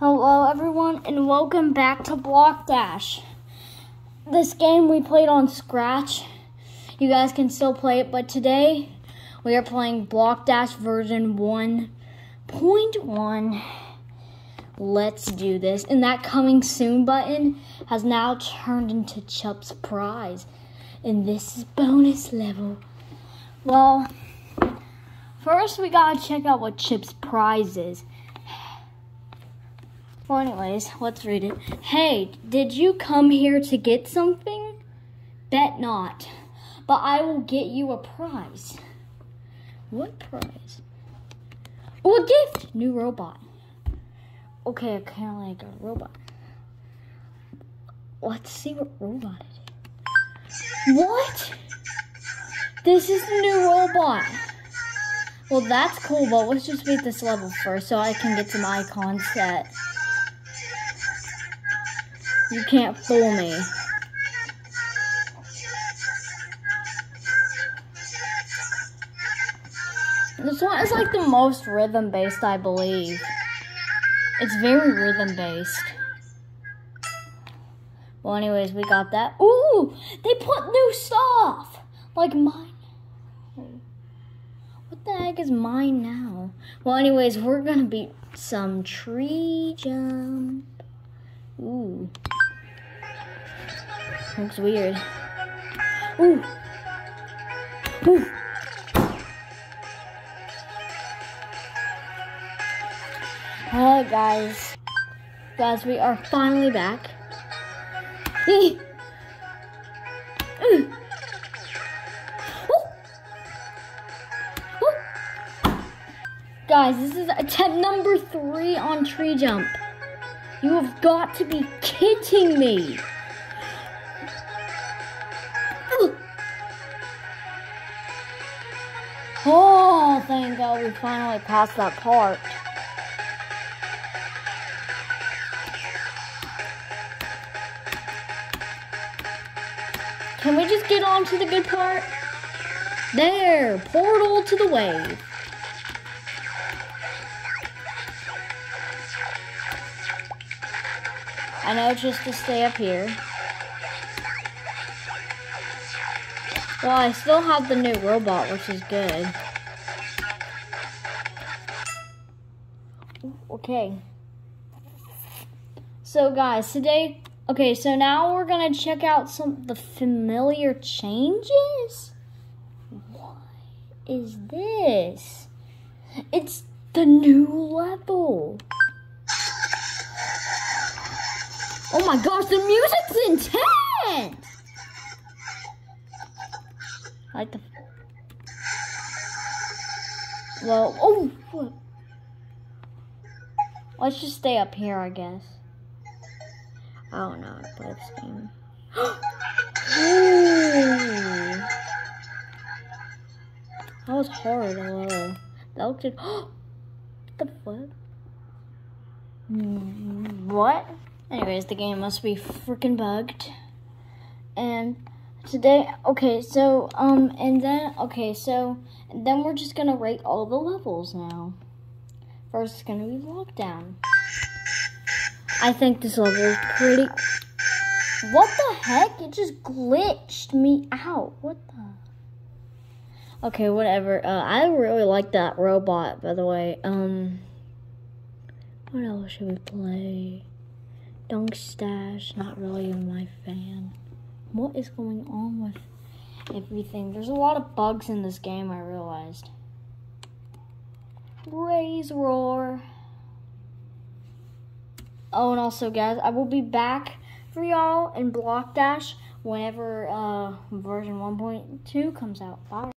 Hello everyone and welcome back to Block Dash. This game we played on Scratch. You guys can still play it, but today we are playing Block Dash version 1.1. Let's do this. And that coming soon button has now turned into Chup's prize. And this is bonus level. Well, first we gotta check out what Chip's prize is. Well, anyways, let's read it. Hey, did you come here to get something? Bet not. But I will get you a prize. What prize? Oh, a gift! New robot. Okay, I kind of like a robot. Let's see what robot it is. What? This is the new robot. Well, that's cool, but let's just beat this level first so I can get some icons set. You can't fool me. This one is like the most rhythm based, I believe. It's very rhythm based. Well, anyways, we got that. Ooh, they put new stuff like mine. What the heck is mine now? Well, anyways, we're gonna beat some tree jump. Ooh. Looks weird. Ooh. Ooh. Hello, guys. Guys, we are finally back. Ooh. Ooh. Guys, this is attempt number three on tree jump. You have got to be kidding me. Thank God we finally passed that part. Can we just get on to the good part? There, portal to the wave. I know just to stay up here. Well, I still have the new robot, which is good. Okay. So, guys, today... Okay, so now we're to check out some the familiar changes. What is this? It's the new level. Oh my gosh, the music's intense! I like the. Well, oh? Let's just stay up here, I guess. I don't know how to play this game. That was hard, hello. That looked like. what the fuck? What? Anyways, the game must be freaking bugged. And today, okay, so, um, and then, okay, so, then we're just gonna rate all the levels now. First, it's gonna be lockdown. I think this level is pretty. What the heck? It just glitched me out. What the? Okay, whatever. Uh, I really like that robot, by the way. Um, what else should we play? Dunk Stash, not really my fan. What is going on with everything? There's a lot of bugs in this game, I realized. Raise Roar. Oh, and also, guys, I will be back for y'all in Block Dash whenever uh, version 1.2 comes out. Bye.